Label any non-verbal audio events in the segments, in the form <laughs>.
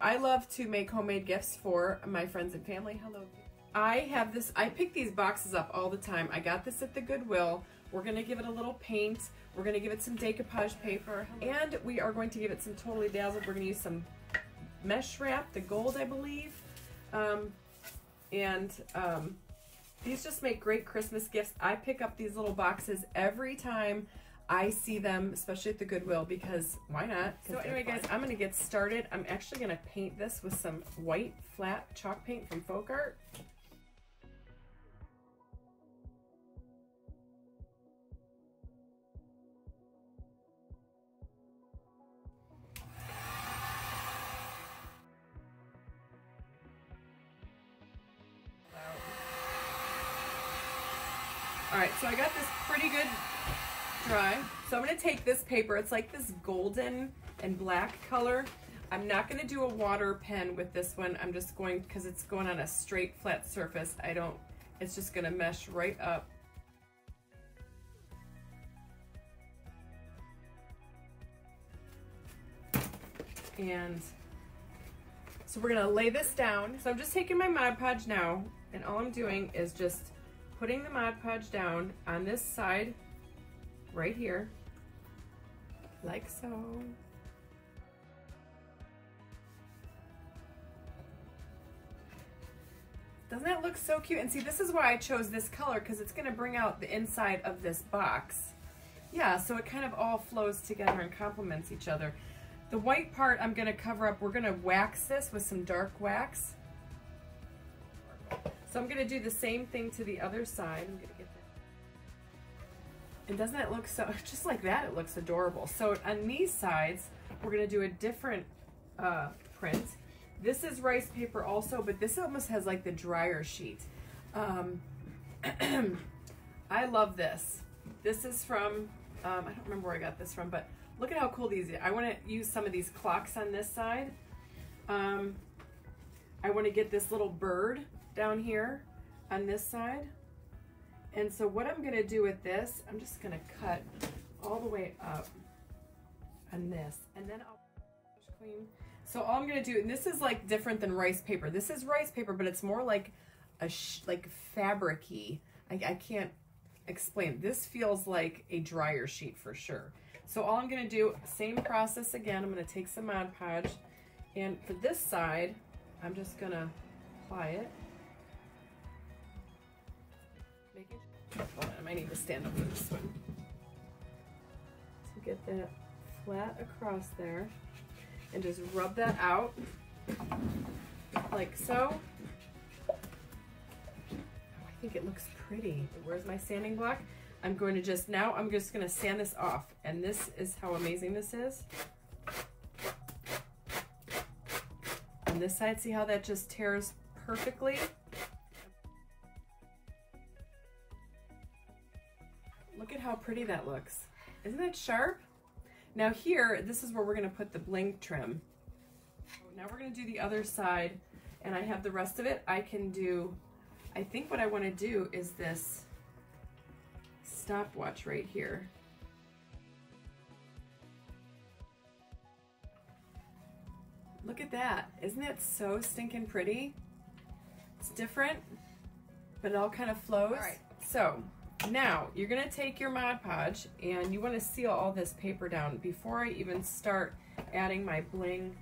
I love to make homemade gifts for my friends and family. Hello. I have this, I pick these boxes up all the time. I got this at the Goodwill. We're gonna give it a little paint. We're gonna give it some decoupage paper. And we are going to give it some Totally Dazzled. We're gonna use some mesh wrap, the gold, I believe. Um, and um, these just make great Christmas gifts. I pick up these little boxes every time I see them, especially at the Goodwill, because why not? So anyway, guys, I'm going to get started. I'm actually going to paint this with some white flat chalk paint from Folk Art. All right, so I got this pretty good So I'm gonna take this paper, it's like this golden and black color. I'm not gonna do a water pen with this one. I'm just going, cause it's going on a straight flat surface. I don't, it's just gonna mesh right up. And so we're gonna lay this down. So I'm just taking my Mod Podge now, and all I'm doing is just putting the Mod Podge down on this side right here, like so. Doesn't that look so cute? And see, this is why I chose this color because it's going to bring out the inside of this box. Yeah, so it kind of all flows together and complements each other. The white part I'm going to cover up. We're going to wax this with some dark wax. So I'm going to do the same thing to the other side. And doesn't it look so, <laughs> just like that, it looks adorable. So on these sides, we're going to do a different uh, print. This is rice paper also, but this almost has like the dryer sheet. Um, <clears throat> I love this. This is from, um, I don't remember where I got this from, but look at how cool these are. I want to use some of these clocks on this side. Um, I want to get this little bird down here on this side. And so what I'm gonna do with this, I'm just gonna cut all the way up on this. And then I'll clean. So all I'm gonna do, and this is like different than rice paper. This is rice paper, but it's more like a like fabricy. I, I can't explain. This feels like a dryer sheet for sure. So all I'm gonna do, same process again. I'm gonna take some Mod Podge, and for this side, I'm just gonna apply it. I might need to stand up for this one. To get that flat across there and just rub that out like so. Oh, I think it looks pretty. Where's my sanding block? I'm going to just, now I'm just going to sand this off. And this is how amazing this is. On this side, see how that just tears perfectly? Look at how pretty that looks. Isn't that sharp? Now here, this is where we're gonna put the bling trim. Now we're gonna do the other side and I have the rest of it. I can do, I think what I wanna do is this stopwatch right here. Look at that. Isn't that so stinking pretty? It's different, but it all kind of flows. All right. So now you're gonna take your Mod Podge and you wanna seal all this paper down before I even start adding my bling.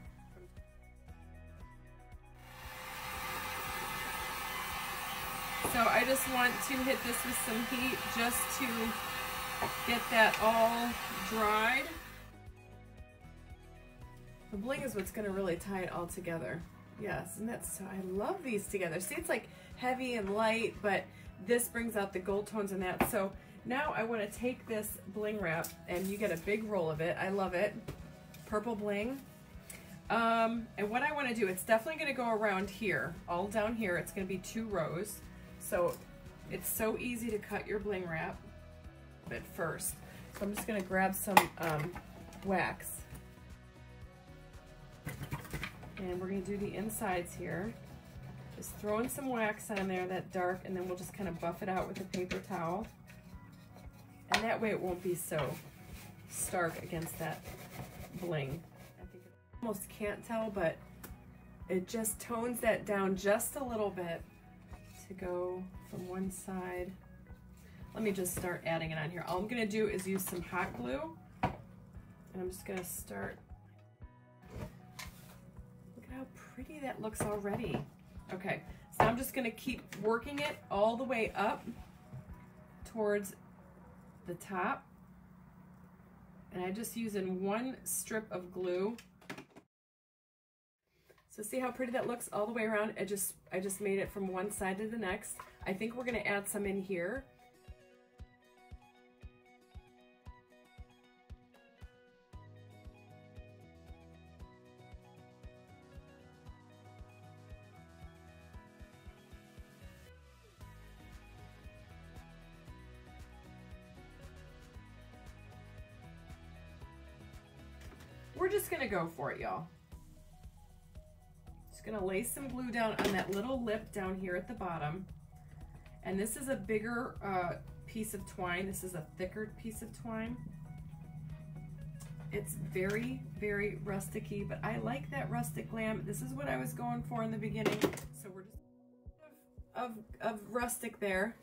So I just want to hit this with some heat just to get that all dried. The bling is what's gonna really tie it all together. Yes, and that's so, I love these together. See, it's like heavy and light, but this brings out the gold tones in that. So now I wanna take this bling wrap and you get a big roll of it. I love it. Purple bling. Um, and what I wanna do, it's definitely gonna go around here, all down here. It's gonna be two rows. So it's so easy to cut your bling wrap at first. So I'm just gonna grab some um, wax and we're gonna do the insides here. Just throwing some wax on there, that dark, and then we'll just kind of buff it out with a paper towel. And that way it won't be so stark against that bling. I think almost can't tell, but it just tones that down just a little bit to go from one side. Let me just start adding it on here. All I'm gonna do is use some hot glue and I'm just gonna start. Look at how pretty that looks already. Okay, so I'm just gonna keep working it all the way up towards the top. And I just using one strip of glue. So see how pretty that looks all the way around? I just, I just made it from one side to the next. I think we're gonna add some in here. We're just gonna go for it, y'all. Just gonna lay some glue down on that little lip down here at the bottom. And this is a bigger uh, piece of twine. This is a thicker piece of twine. It's very, very rusticy, but I like that rustic glam. This is what I was going for in the beginning. So we're just of, of, of rustic there.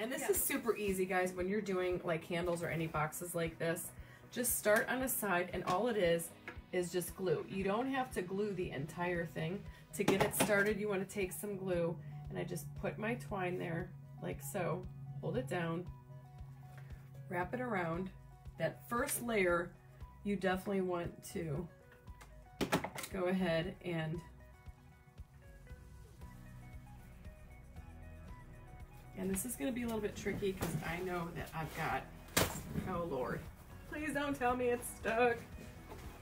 And this yeah. is super easy, guys, when you're doing like handles or any boxes like this. Just start on a side and all it is is just glue. You don't have to glue the entire thing. To get it started, you want to take some glue and I just put my twine there like so. Hold it down, wrap it around. That first layer, you definitely want to go ahead and and this is going to be a little bit tricky because I know that I've got, oh Lord, Please don't tell me it's stuck.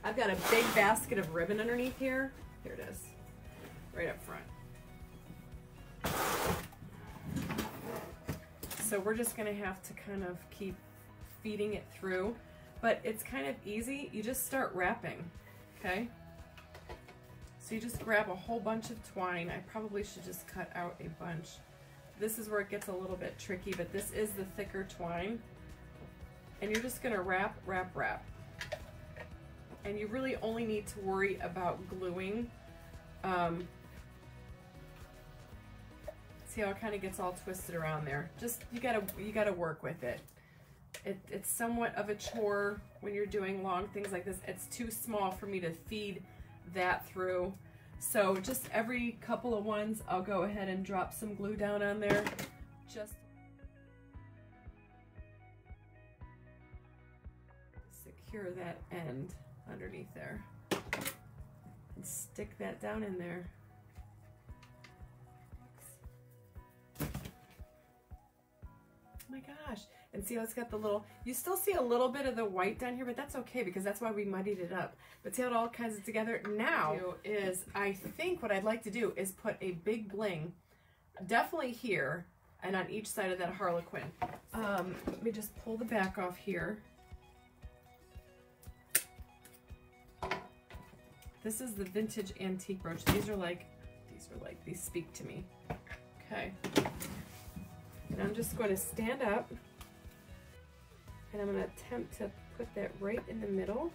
I've got a big basket of ribbon underneath here. Here it is, right up front. So we're just gonna have to kind of keep feeding it through, but it's kind of easy. You just start wrapping, okay? So you just grab a whole bunch of twine. I probably should just cut out a bunch. This is where it gets a little bit tricky, but this is the thicker twine and you're just gonna wrap, wrap, wrap. And you really only need to worry about gluing. Um, see how it kind of gets all twisted around there. Just, you gotta, you gotta work with it. it. It's somewhat of a chore when you're doing long things like this. It's too small for me to feed that through. So just every couple of ones, I'll go ahead and drop some glue down on there. Just secure that end underneath there. And stick that down in there. Oh my gosh. And see how it's got the little, you still see a little bit of the white down here, but that's okay because that's why we muddied it up. But see how it all kinds of together? Now is, I think what I'd like to do is put a big bling, definitely here, and on each side of that Harlequin. Um, let me just pull the back off here. This is the vintage antique brooch. These are like, these are like, these speak to me. Okay. And I'm just going to stand up and I'm going to attempt to put that right in the middle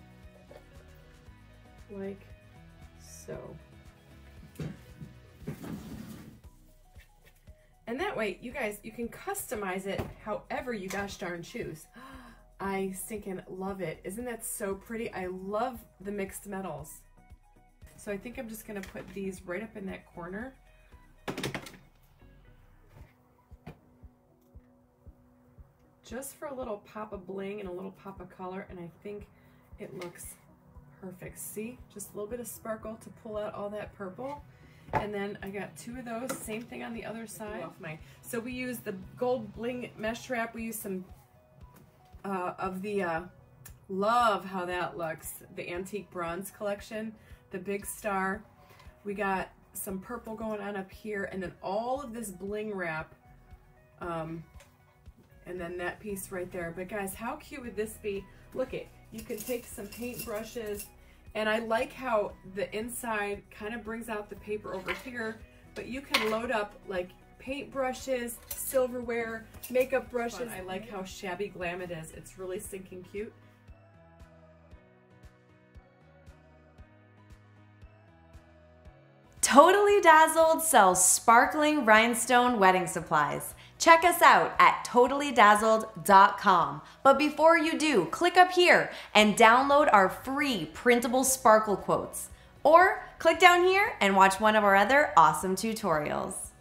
like so. And that way, you guys, you can customize it however you gosh darn choose. <gasps> I stinking love it. Isn't that so pretty? I love the mixed metals. So I think I'm just gonna put these right up in that corner. Just for a little pop of bling and a little pop of color, and I think it looks perfect. See, just a little bit of sparkle to pull out all that purple. And then I got two of those, same thing on the other side. Off my, so we use the gold bling mesh wrap. We use some uh, of the, uh, love how that looks, the Antique Bronze Collection the big star. We got some purple going on up here and then all of this bling wrap. Um, and then that piece right there. But guys, how cute would this be? Look it, you can take some paint brushes and I like how the inside kind of brings out the paper over here, but you can load up like paint brushes, silverware, makeup brushes. I like how shabby glam it is. It's really stinking cute. Totally Dazzled sells sparkling rhinestone wedding supplies. Check us out at totallydazzled.com. But before you do, click up here and download our free printable sparkle quotes. Or click down here and watch one of our other awesome tutorials.